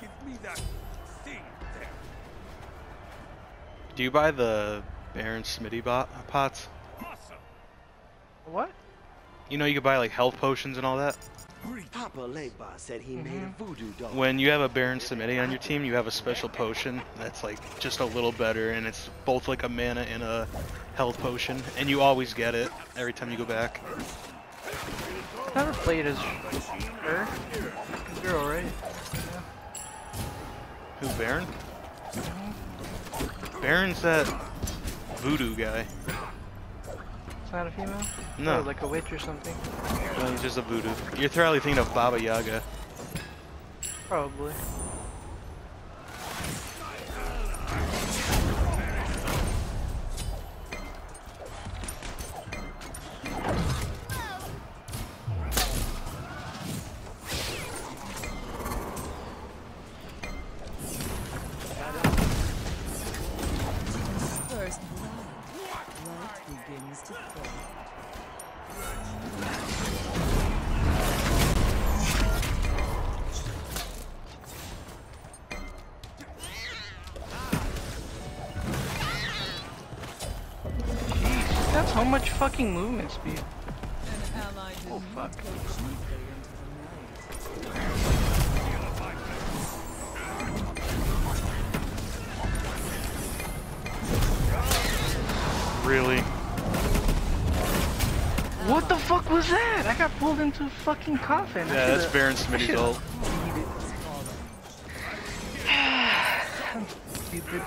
Give me that thing there. Do you buy the Baron Samedi bot pots? Awesome. What? You know you can buy like health potions and all that. Papa Legba said he made a mm-hmm. voodoo doll. When you have a Baron Samedi on your team, you have a special potion that's like just a little better, and it's both like a mana and a health potion, and you always get it every time you go back. I've never played as her. Girl, right? Who, Baron? Baron's that voodoo guy. It's not a female? No. Oh, like a witch or something? No, he's just a voodoo. You're probably thinking of Baba Yaga. Probably. That's how much fucking movement speed. An ally did Oh, fuck. go cheaply into the night. Really? What the fuck was that? I got pulled into a fucking coffin. Yeah, that's Baron Samedi's ult. Stupid.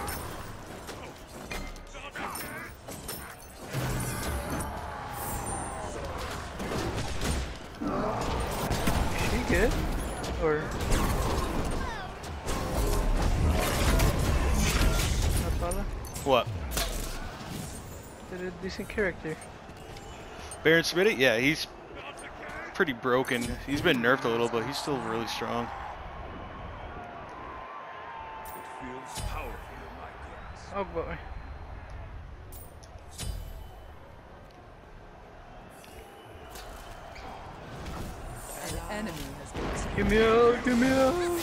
Or Apala? What? Did a decent character. Baron Samedi? Yeah, he's pretty broken. He's been nerfed a little, but he's still really strong. It feels powerful in my grasp. Oh boy. An enemy has been slain. Give me out, give me out.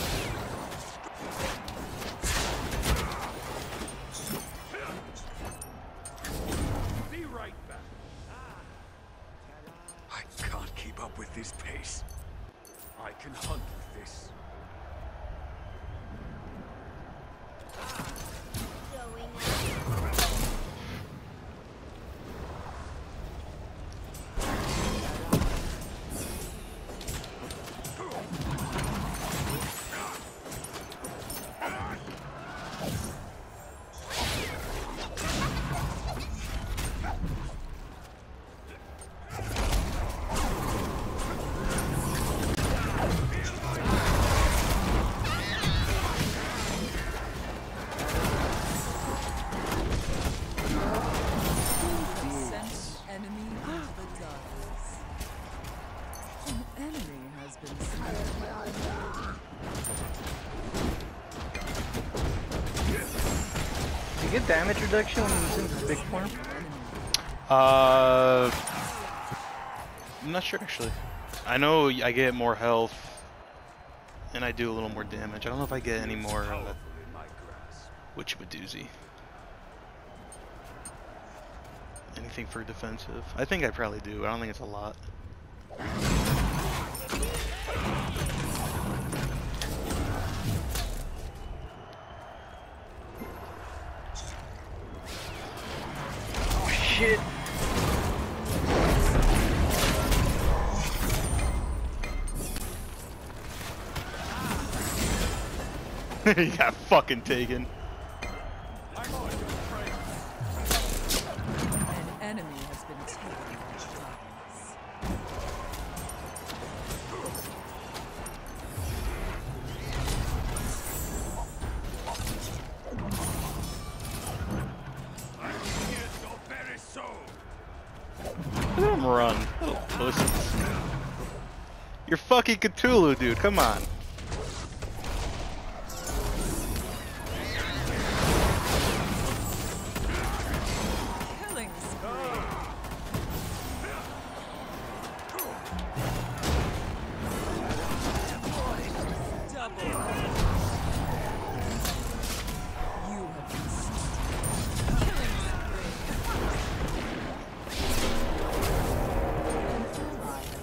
Damage reduction when it's in the big form? Uh, I'm not sure actually. I know I get more health, and I do a little more damage. I don't know if I get any more uh, which doozy. Anything for defensive? I think I probably do. I don't think it's a lot. Shit. he got fucking taken. At him run. Little pussies. You're fucking Cthulhu, dude. Come on.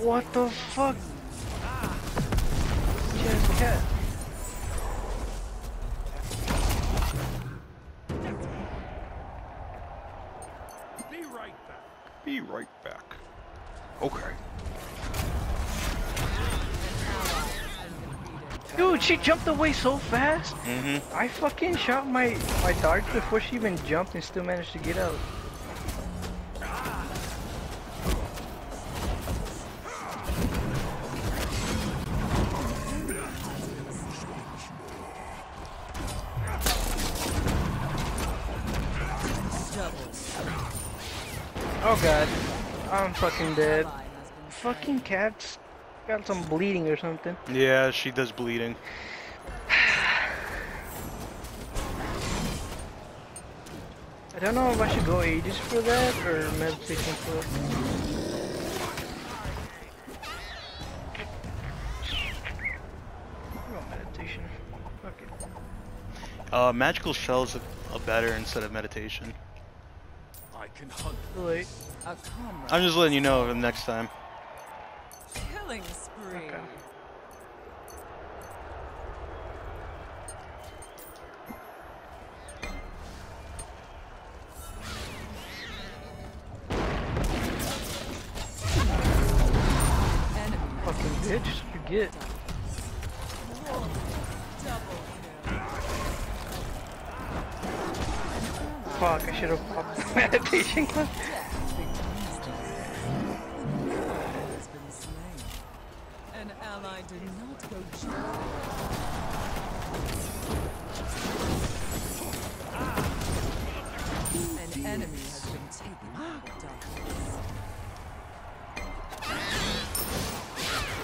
What the fuck? Just cat. Be right back. Be right back. Okay. Dude, she jumped away so fast. Mm-hmm. I fucking shot my my dart before she even jumped and still managed to get out. Fucking dead. Ally has been Fucking cat's got some bleeding or something. Yeah, she does bleeding. I don't know if I should go Aegis for that or meditation for it. Meditation. Fuck. Uh, magical shells are are better instead of meditation. I can hunt. Too late. A comrade. I'm just letting you know for the next time. Killing spree. Okay. Enemy Fucking bitch, forget. double Fuck, I should have popped the meditation class.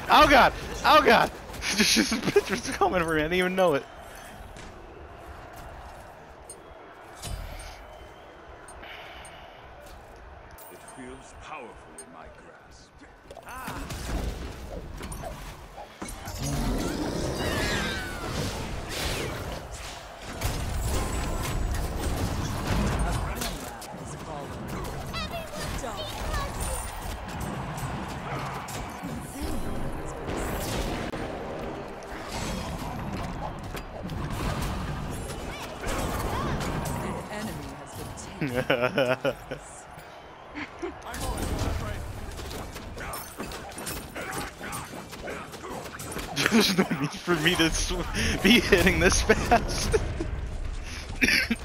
Oh god! Oh god! This bitch was coming for me. I didn't even know it. Feels powerful in my grasp. Has fallen. Darkness. An enemy has been taken. There's no need for me to be hitting this fast.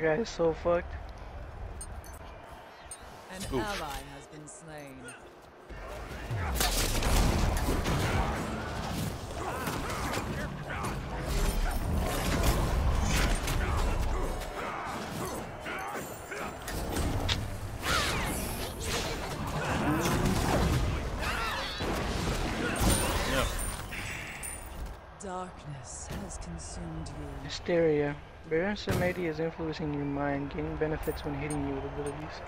That guy is so fucked. An Oof. ally has been slain. Darkness has consumed you. Hysteria. Baron Samedi is influencing your mind, gaining benefits when hitting you with abilities.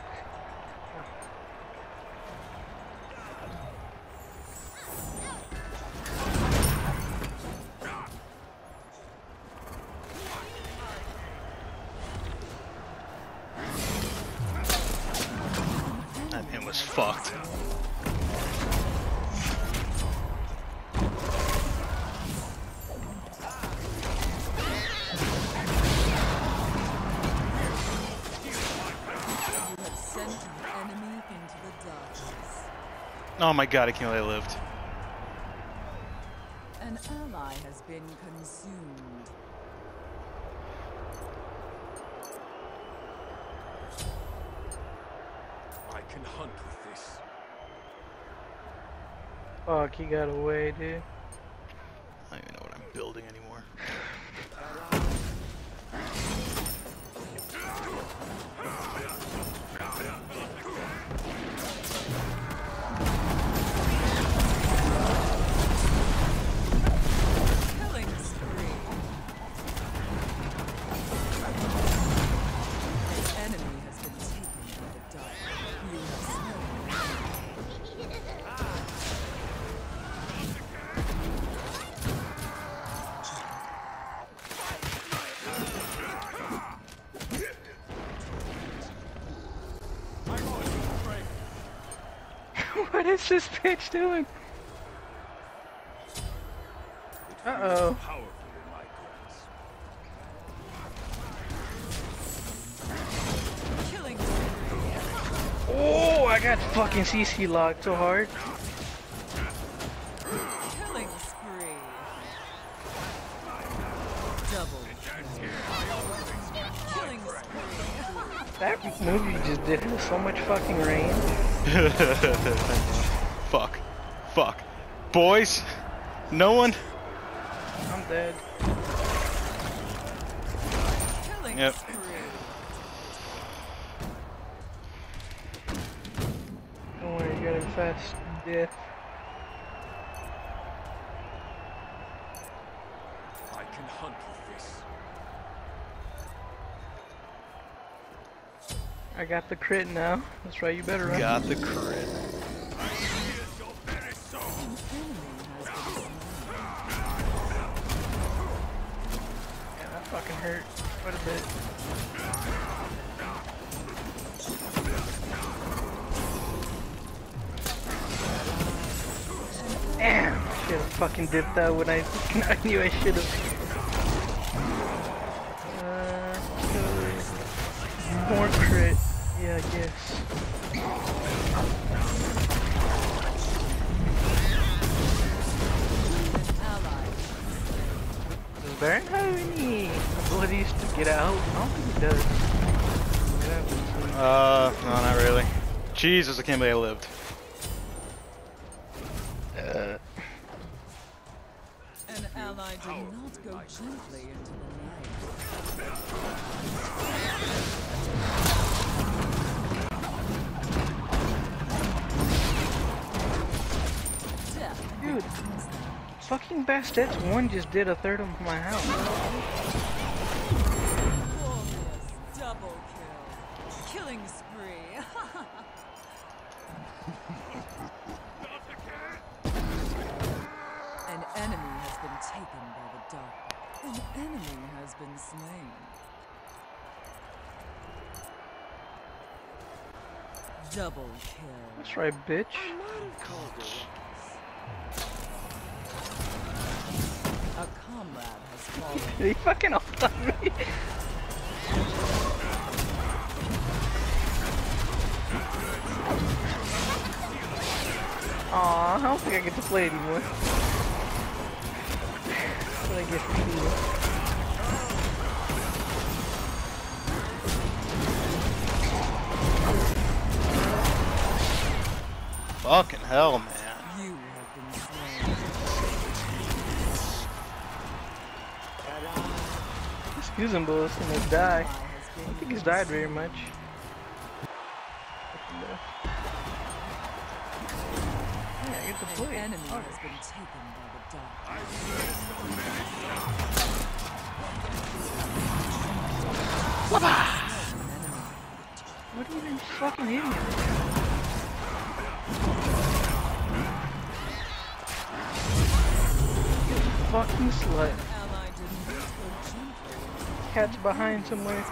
Oh my god, I can't believe I lived. An ally has been consumed. I can hunt with this. Fuck, he got away, dude. I don't even know what I'm building anymore. Is this bitch doing? Uh oh. Powerful in my cause. Killing spree. Oh, I got fucking CC locked so hard. Killing spree. Double. Killing spree. That movie just did have so much fucking range. Fuck. Fuck. Boys, no one. I'm dead. Killing Yep. spree. Don't worry, you got a fast death. I can hunt with this. I got the crit now. That's right, you better run. Got the crit. Quite a bit. Damn! Should have fucking dipped out when I, I knew I should have. Uh, more crit. Yeah, I guess. Baron have any abilities to get out? I don't think he does. Yeah, Uh, no, not really. Jesus, I can't believe I lived. Uh, An ally did not go gently into the night. Dude. fucking Bastet's one just did a third of my house. Killing spree. An enemy has been taken by the dark. An enemy has been slain. Double kill. That's right, bitch. A comrade has fallen. He fucking off on me. Aw, I don't think I get to play anymore. What I get for shooting. Fucking hell, man. You have been slain. Excuse him, but it's gonna die. I don't think he's died very much. An enemy has been taken by the dark. What do you even fucking hit me? You fucking slut. Ally did not go gently. Cat's behind somewhere.